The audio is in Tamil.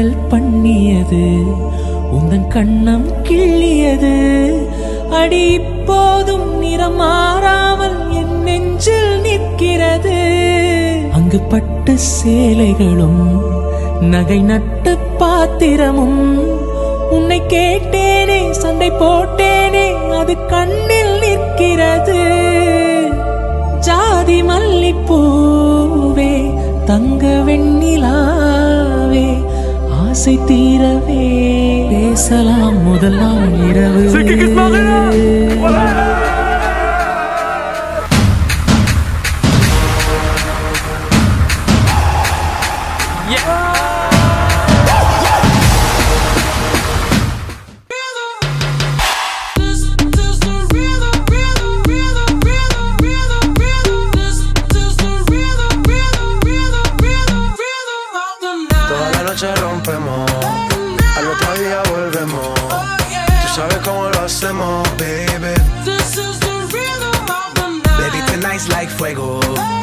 பண்ணியது. உந்தன் கண்ணம் கிள்ளியது. அடி இப்போதும் நிறம் மாறாமல் என் நெஞ்சில் நிற்கிறது. அங்கு பட்டு சேலைகளும் நகை நட்டு பாத்திரமும் உன்னை கேட்டேனே சண்டை போட்டேனே அது கண்ணில் நிற்கிறது. ஜாதி மல்லிப்பூவே தங்க வெண்ணிலா ஆசை தீரவே. பேசலாம் முதல் நாள் இரவு. Toda Al otro día volvemos. Oh, yeah. Tú sabes cómo lo hacemos, baby. This is the rhythm of the night. Baby, tonight's like fuego. Oh.